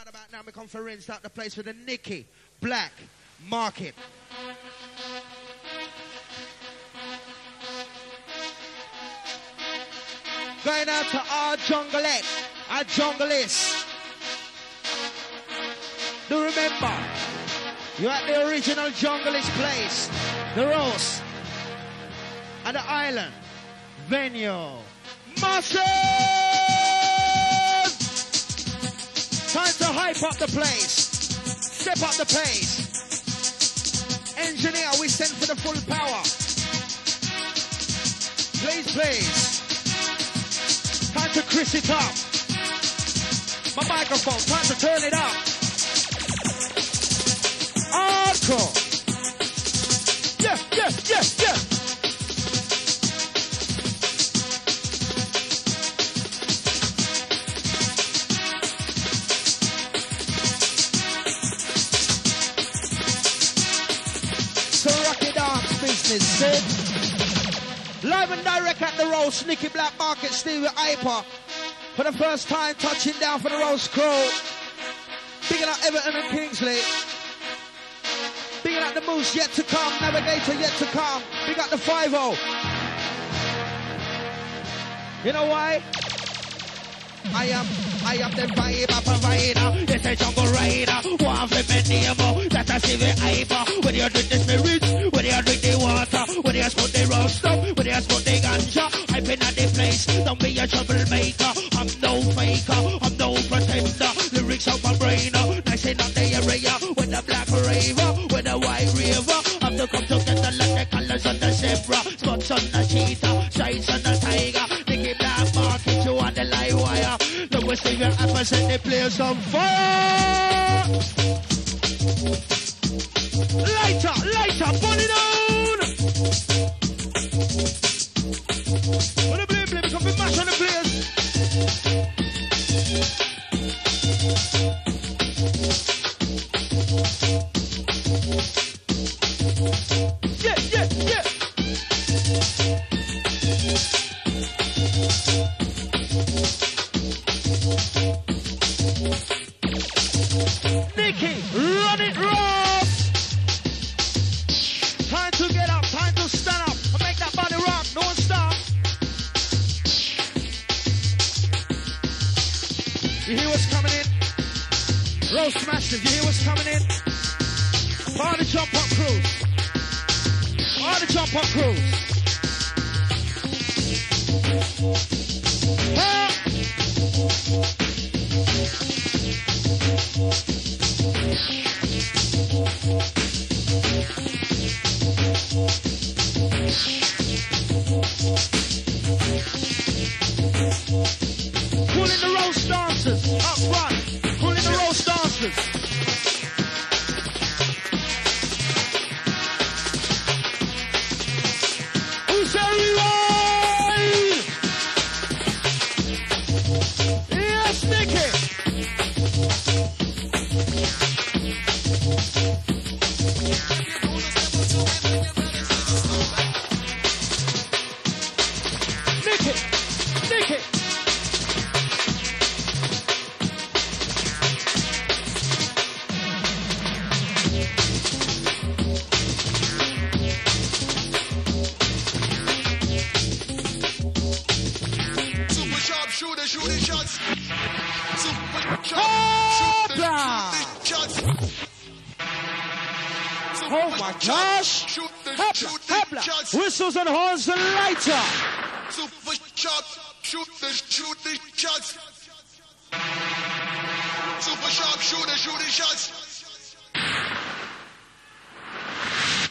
Right about now, we come for rinse out the place with the Nicky Black Market. Going out to our junglet, our junglist. Do remember, you're at the original junglist place, the Roast, and the island venue. Massive! Time to hype up the place. Step up the pace. Engineer, we send for the full power. Please, please. Time to Chris it up. My microphone, time to turn it up. Hardcore. Yeah, yeah, yeah, yeah. Business, see? Live and direct at the Roast, Nicky Black Market, Stevie Hyper. For the first time touching down for the Roast Crew. Bigging up Everton and Kingsley. Bigging up the Moose yet to come, Navigator yet to come. Big up the 5 You know why? I am, I am the vibe provider. It's a jungle rider. One flip and name, that's a Stevie Hyper. When you drink the spirits, when you drink the water, when you smoke the raw stuff, when you smoke the ganja, I've been at the place. Don't be a troublemaker. I'm no faker, I'm no pretender. Lyrics out my brain, nice in the area. When the black raver, when the white river, I'm the come together like the colors on the zebra. Spots on the cheetah, see your apples and the place on fire. Roast massive, you hear what's coming in? All the jump up crews. All the jump up crews. Ah! Oh my gosh! Shoot Hopla, hopla. Whistles and horns and lighter. Super sharp shoot the shoot the shots. Super sharp shooter, shooting shots.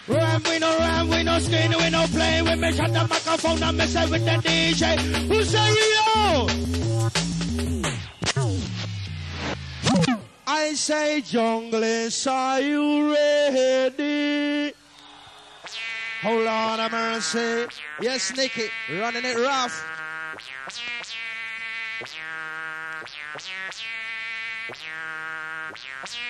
Ram, we no ram, we no skin, we no play. We me shut the microphone and mess with the DJ. Who's real? I say, junglist, are you ready? Hold on, a mercy. Yes, Nicky, running it rough.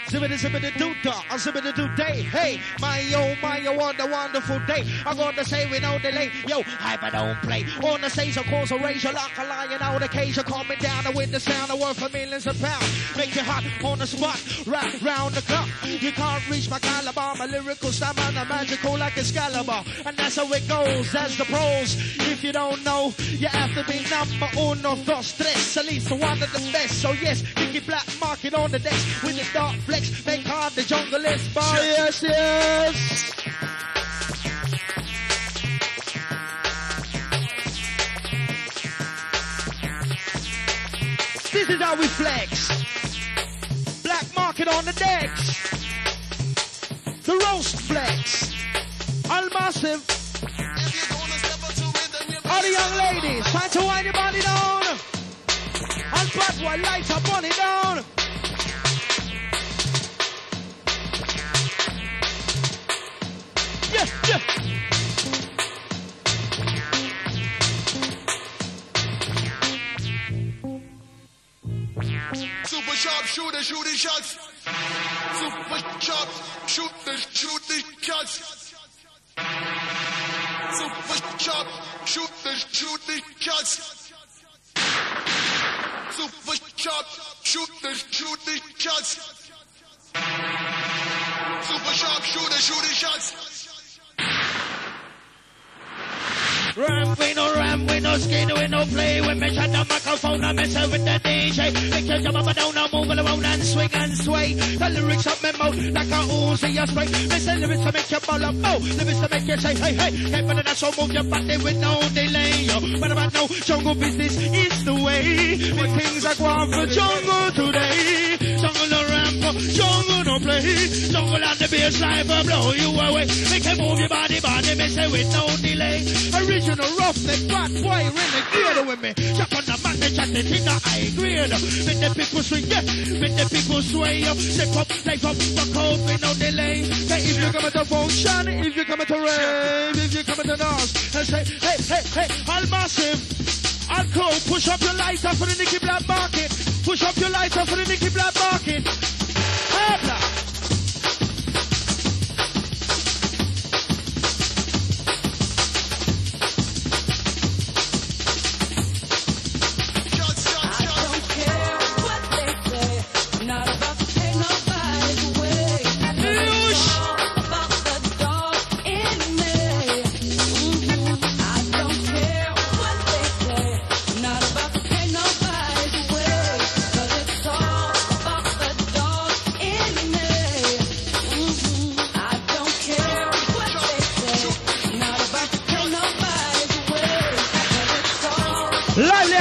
Zippity zippity doo da, a zippity doo day. Hey, my yo, my yo, what a wonderful day. I'm gonna say with no delay. Yo, hyper don't play. On the stage, of course, a razor like a lion out occasion. Calming down with the sound of worth for millions of pounds. Make you hot on the spot, right round the clock. You can't reach my caliber, my lyrical stamina, magical like Excalibur. And that's how it goes, that's the pros. If you don't know, you have to be number uno, dos, tres, at least one of the best. So yes, Nicky Black market on the desk with the dark flex, make hard the jungle is bar. Yes, yes. This is how we flex. Black market on the decks. The roast flex. All massive. All the young ladies, trying to wind your body down. Bad boy, light up, on it down. Yeah, yeah. Super sharp shooter, shooting shots. Super sharp shooter, shooting shots. Super sharp shooter, shooting shots. Super sharp shooter, shooting shots. Super sharp shooter, shooting shots. Ram, we no ram, we no skin, we no play. We me shut the microphone, I mess with the DJ. Make you jump up and down, and move around and swing and sway. The lyrics up my mouth like a Uzi, a spray. The lyrics to make you ball up, oh, lyrics to make you say, hey, hey. Get better than so move your body with no delay, yo. But about no jungle business is the way. The things are going for jungle today. Jungle ramp, jungle no play. Jungle and the bass line will blow you away. Make you move your body, body, me say with no delay. Original roughneck, bad boy, renegade with me. Jack on the man, they chat it in the high grade. Make the people swing, yeah. Make the people sway up. Step up, life up, fuck out with no delay. Hey, if you come the function, if you come the rave, if you come the dance, and say, hey, hey, hey, all massive. All crow, push up your lighter for the Nicky Black Market. Push up your lighter for the Nicky Black Market. Habla. Shots,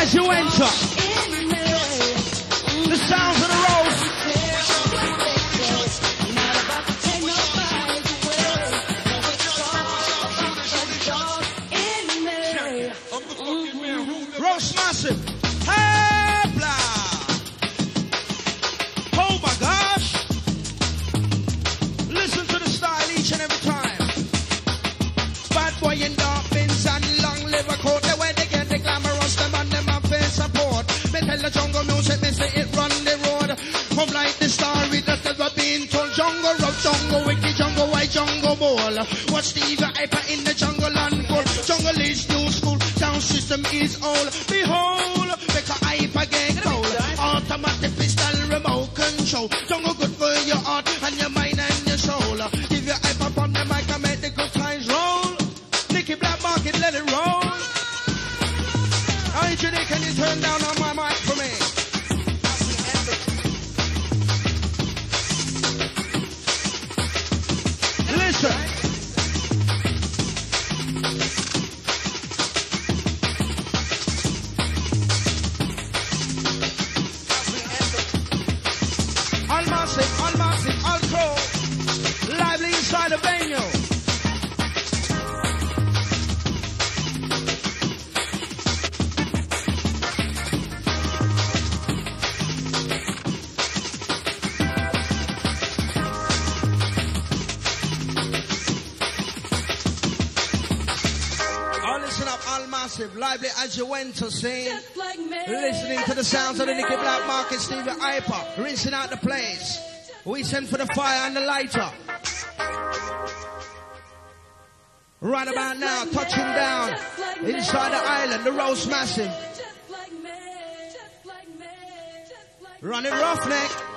as you enter. The sounds of the road. Roast massive. Jungle music, me say it run the road. Come like the story that never been told. Jungle rock, jungle wicked, jungle white, jungle ball. Watch Steve Hyper in the jungle unfold. Jungle is new school, sound system is old. Behold, make a hyper gang goal. Automatic pistol, remote control. Jungle good for your heart and your mind and your soul. Give your hyper from the mic and make the good times roll. Nicky Black Market, let it roll. Hey, Judy, can you turn down on lively as you went to sing. Like Listening to the sounds of the Nicky Black Market, Stevie Iper, rinsing out the place. We send for the fire and the lighter. Right about now, touching down inside the island, the roast massive. Running roughneck.